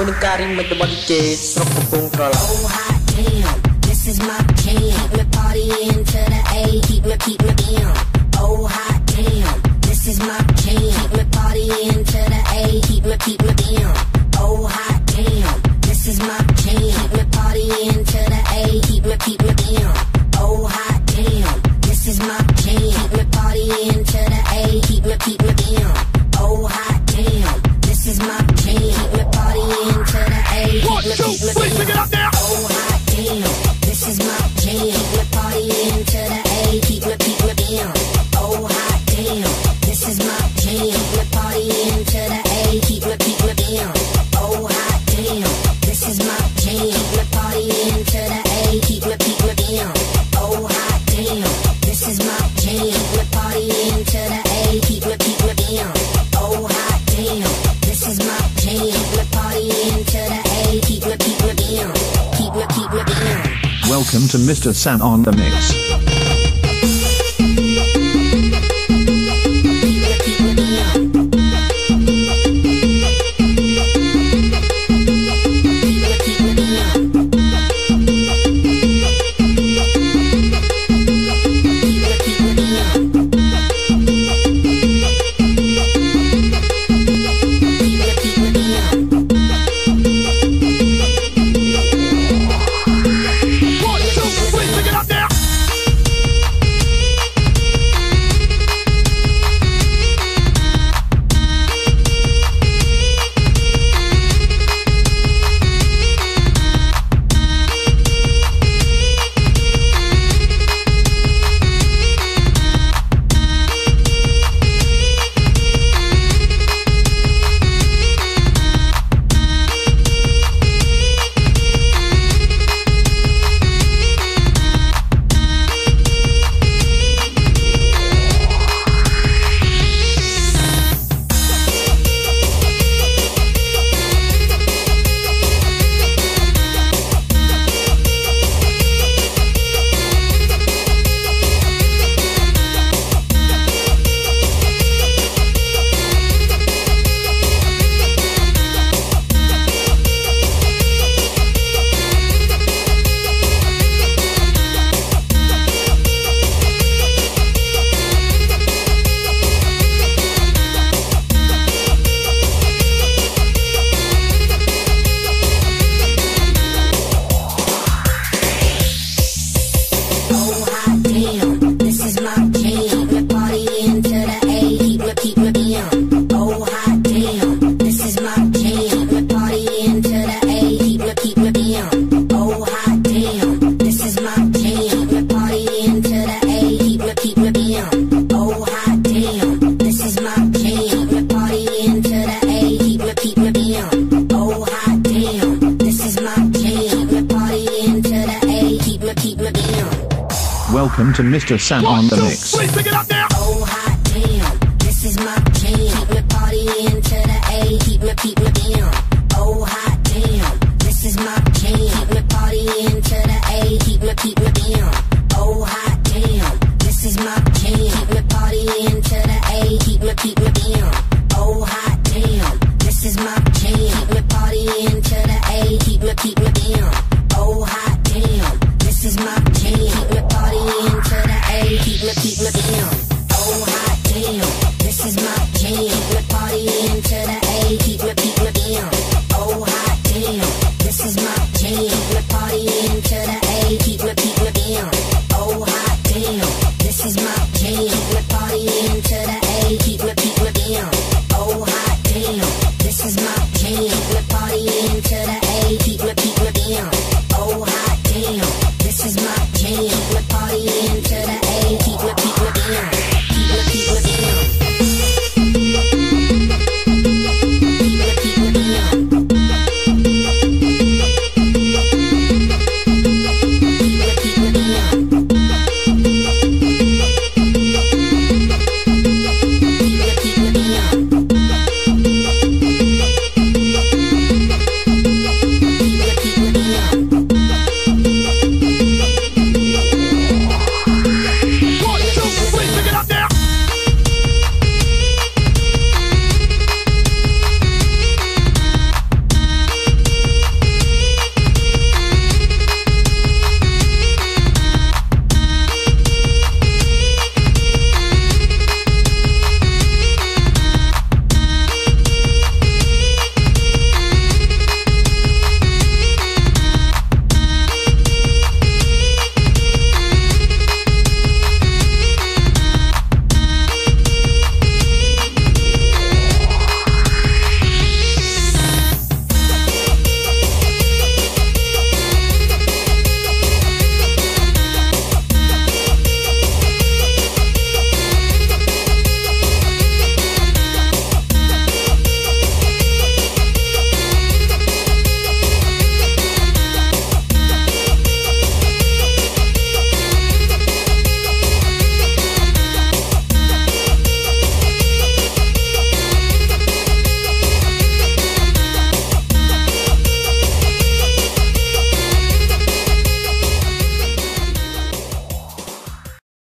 ជាមួយនឹងការរីងមិត្តរបស់ Oh hot damn. This is my jam keep me partying the A. Keep me keep me down Oh hot damn. This is my jam keep me partying the A. Keep me keep me down Oh hot damn. This is my jam keep me partying the A. Keep me keep me down Oh hot damn. This is my jam keep me partying the A. Keep me keep me Welcome to Mr. Sam on the Mix. to Mr. Sam on the mix. Please pick it up now. Oh, hot damn. This is my jam. Keep me partying to the A. Keep me, keep me down. Oh, hot damn. This is my jam. Keep me partying to the A. Keep me, keep me down. Oh, hot damn. This is my jam. Keep me partying